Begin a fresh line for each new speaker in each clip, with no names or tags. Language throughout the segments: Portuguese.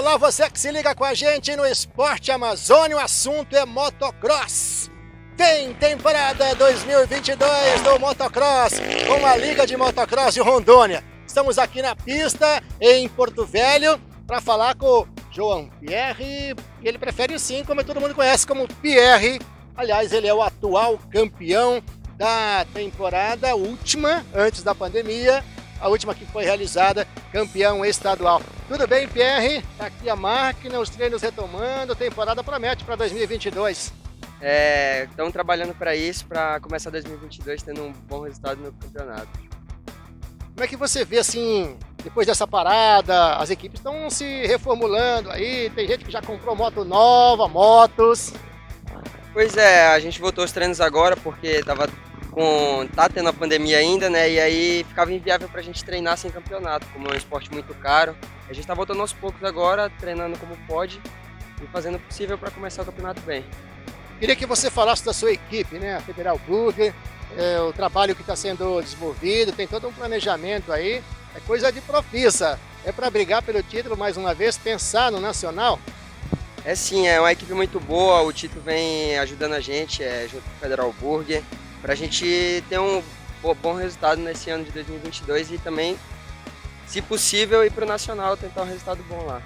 Olá, você que se liga com a gente no Esporte Amazônia, o assunto é motocross. Tem temporada 2022 do motocross com a Liga de Motocross de Rondônia. Estamos aqui na pista em Porto Velho para falar com o João Pierre. Ele prefere sim, como todo mundo conhece, como Pierre. Aliás, ele é o atual campeão da temporada última, antes da pandemia, a última que foi realizada, campeão estadual. Tudo bem, Pierre? Tá aqui a máquina, os treinos retomando, a temporada promete para 2022.
É, estamos trabalhando para isso, para começar 2022 tendo um bom resultado no campeonato.
Como é que você vê assim, depois dessa parada, as equipes estão se reformulando aí, tem gente que já comprou moto nova, motos.
Pois é, a gente voltou os treinos agora porque tava com tá tendo a pandemia ainda, né? E aí ficava inviável para a gente treinar sem campeonato, como é um esporte muito caro. A gente está voltando aos poucos agora, treinando como pode e fazendo o possível para começar o campeonato bem.
Queria que você falasse da sua equipe, né? A Federal Burger, é, o trabalho que está sendo desenvolvido, tem todo um planejamento aí, é coisa de profissa. É para brigar pelo título mais uma vez, pensar no nacional?
É sim, é uma equipe muito boa, o Tito vem ajudando a gente, é, junto com o Federal Burger para a gente ter um bom resultado nesse ano de 2022 e também, se possível, ir para o Nacional tentar um resultado bom lá.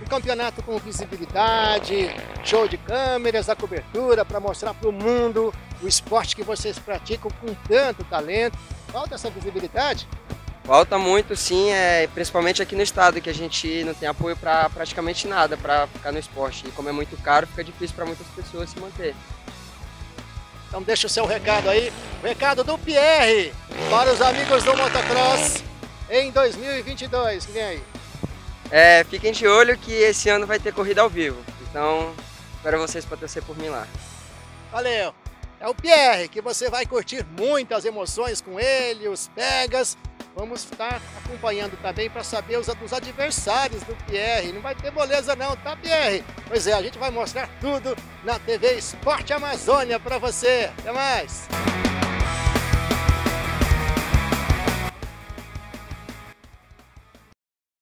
Um campeonato com visibilidade, show de câmeras, a cobertura para mostrar para o mundo o esporte que vocês praticam com tanto talento. Falta essa visibilidade?
Falta muito, sim, é, principalmente aqui no estado, que a gente não tem apoio para praticamente nada para ficar no esporte. E como é muito caro, fica difícil para muitas pessoas se manter.
Então deixa o seu recado aí, o recado do Pierre para os amigos do motocross em 2022. Vem aí.
É, fiquem de olho que esse ano vai ter corrida ao vivo. Então, espero vocês para torcer por mim lá.
Valeu! É o Pierre, que você vai curtir muitas emoções com ele, os pegas. Vamos estar acompanhando também para saber os, os adversários do Pierre. Não vai ter moleza não, tá Pierre? Pois é, a gente vai mostrar tudo na TV Esporte Amazônia para você. Até mais!